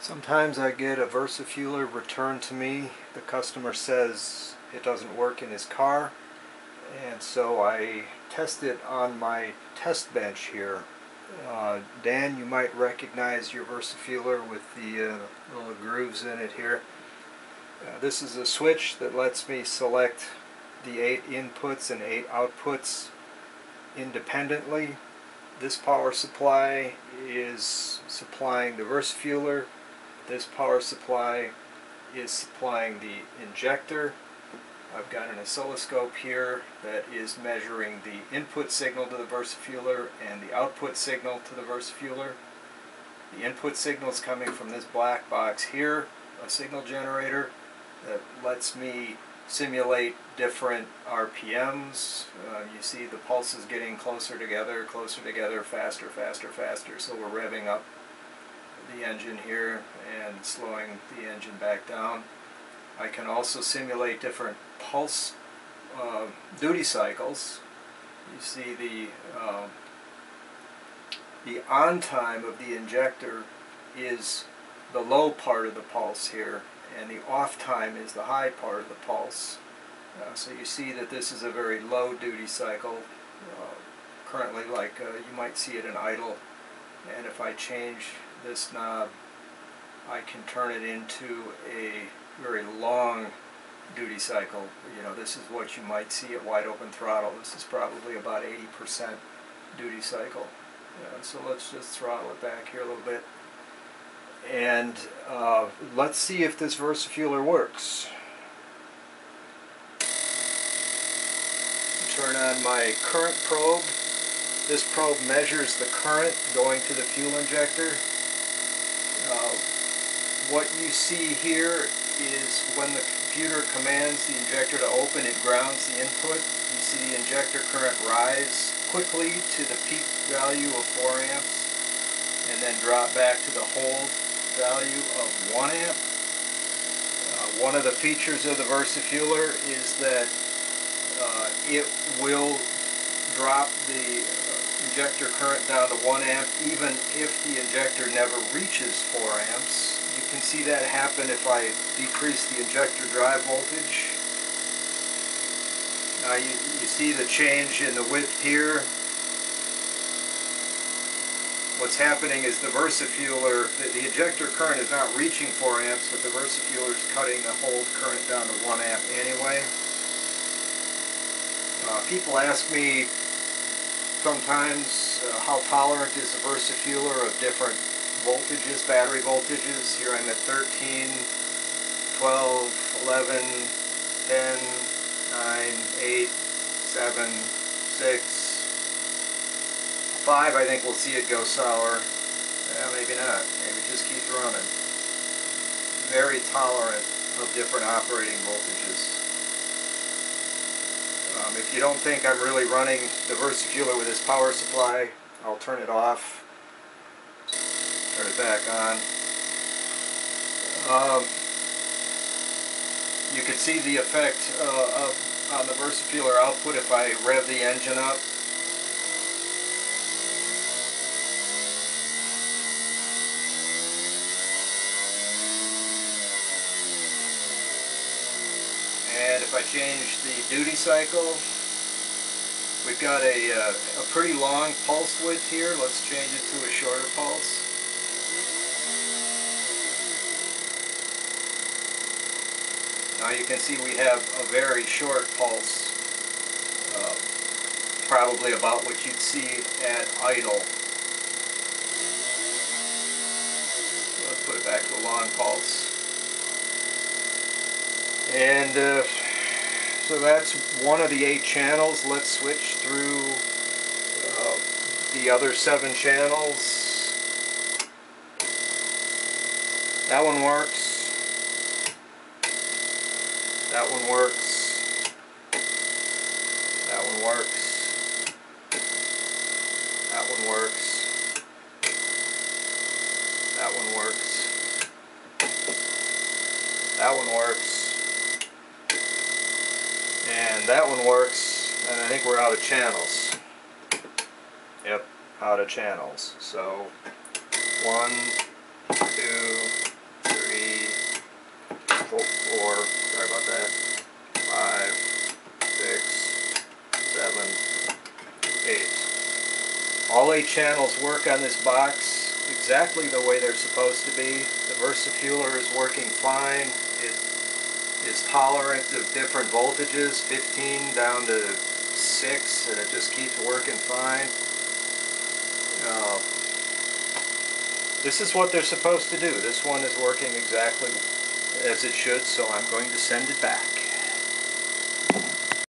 Sometimes I get a VersaFueler returned to me. The customer says it doesn't work in his car and so I test it on my test bench here. Uh, Dan, you might recognize your VersaFueler with the uh, little grooves in it here. Uh, this is a switch that lets me select the eight inputs and eight outputs independently. This power supply is supplying the VersaFueler. This power supply is supplying the injector. I've got an oscilloscope here that is measuring the input signal to the VersaFueler and the output signal to the VersaFueler. The input signal is coming from this black box here, a signal generator that lets me simulate different RPMs. Uh, you see the pulses getting closer together, closer together, faster, faster, faster. So we're revving up the engine here and slowing the engine back down. I can also simulate different pulse uh, duty cycles. You see the uh, the on time of the injector is the low part of the pulse here and the off time is the high part of the pulse. Uh, so you see that this is a very low duty cycle. Uh, currently like uh, you might see it in idle and if I change this knob I can turn it into a very long duty cycle. You know, this is what you might see at wide open throttle. This is probably about 80% duty cycle. Uh, so let's just throttle it back here a little bit. And uh, let's see if this VersaFueler works. Turn on my current probe. This probe measures the current going to the fuel injector. Uh, what you see here is when the computer commands the injector to open, it grounds the input. You see the injector current rise quickly to the peak value of 4 amps and then drop back to the hold value of 1 amp. Uh, one of the features of the VersaFueler is that uh, it will drop the injector current down to 1 amp even if the injector never reaches 4 amps you can see that happen if I decrease the injector drive voltage. Now you, you see the change in the width here. What's happening is the VersaFueler, the, the injector current is not reaching 4 amps, but the VersaFueler is cutting the hold current down to 1 amp anyway. Uh, people ask me sometimes uh, how tolerant is the VersaFueler of different voltages, battery voltages. Here I'm at 13, 12, 11, 10, 9, 8, 7, 6, 5 I think we'll see it go sour. Yeah, maybe not. Maybe just keep running. Very tolerant of different operating voltages. Um, if you don't think I'm really running the VersaFueler with this power supply, I'll turn it off turn it back on. Um, you can see the effect uh, of, on the VersaFueler output if I rev the engine up. And if I change the duty cycle, we've got a, uh, a pretty long pulse width here. Let's change it to a shorter pulse. Now you can see we have a very short pulse, uh, probably about what you'd see at idle. let's put it back to a long pulse. And uh, so that's one of the eight channels. Let's switch through uh, the other seven channels. That one works. That one works. That one works. That one works. That one works. That one works that one works, and I think we're out of channels. Yep, out of channels. So, one, two, three, four, four sorry about that, five, six, seven, eight. All eight channels work on this box exactly the way they're supposed to be. The VersaFueler is working fine. It is tolerant of different voltages, 15 down to 6, and it just keeps working fine. Uh, this is what they're supposed to do. This one is working exactly as it should, so I'm going to send it back.